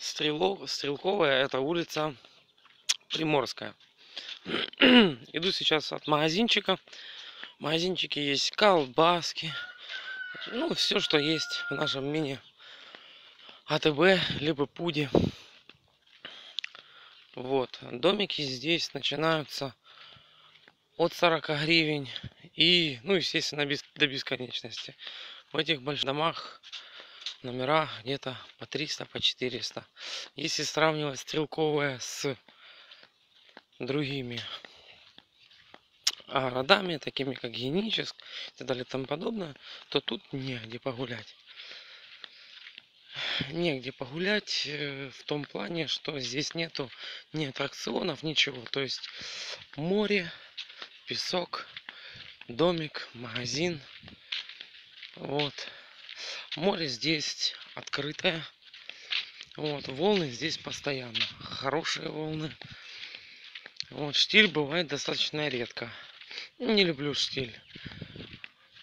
Стрело... Стрелковая, это улица Приморская. Иду сейчас от магазинчика. В магазинчике есть колбаски. Ну, все, что есть в нашем мини АТБ, либо Пуди. Вот. Домики здесь начинаются от 40 гривен и, ну, естественно, без, до бесконечности. В этих больших домах номера где-то по 300, по 400. Если сравнивать стрелковые с другими городами, такими как Геническ и так далее и подобное, то тут негде погулять. Негде погулять э, в том плане, что здесь нету ни аттракционов, ничего. То есть море, песок, домик, магазин. Вот. Море здесь открытое. Вот, волны здесь постоянно. Хорошие волны. Вот, штиль бывает достаточно редко. Не люблю штиль.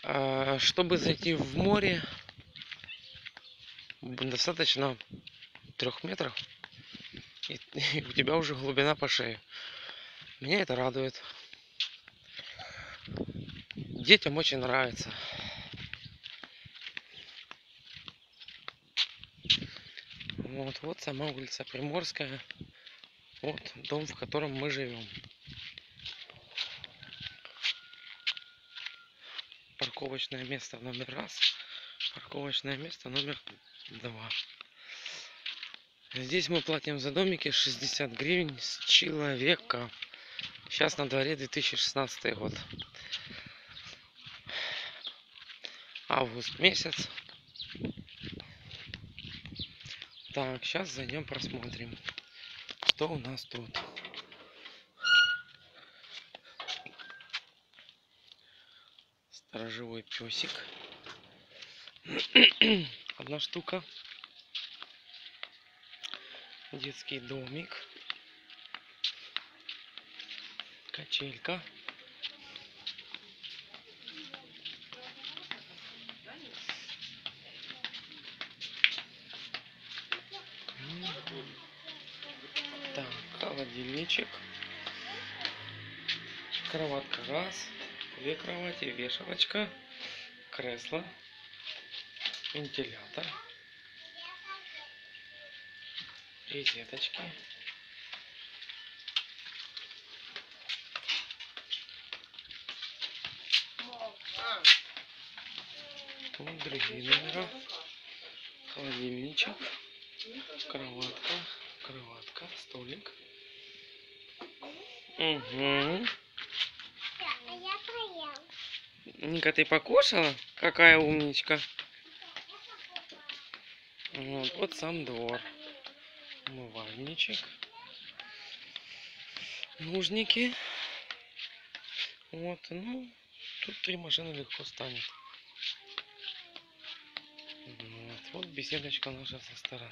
А, чтобы зайти в море, достаточно трех метров. И, и у тебя уже глубина по шею. Меня это радует. Детям очень нравится. Вот, вот сама улица Приморская. Вот дом, в котором мы живем. Парковочное место номер раз. Парковочное место номер два. Здесь мы платим за домики 60 гривен с человека. Сейчас на дворе 2016 год. Август месяц. Так, сейчас зайдем просмотрим, что у нас тут. Сторожевой песик. Одна штука. Детский домик. Качелька. Так, холодильничек. Кроватка раз. Две кровати, вешалочка. Кресло. Вентилятор. Розеточки. Вот другие номера. Холодильничек. Кроватка. Кроватка. Столик. Угу. А я поел. Ника, ты покушала? Какая умничка. Вот, вот сам двор. Умывальничек. Нужники. Вот, ну, тут три машины легко станет. Вот, вот беседочка наша со стороны.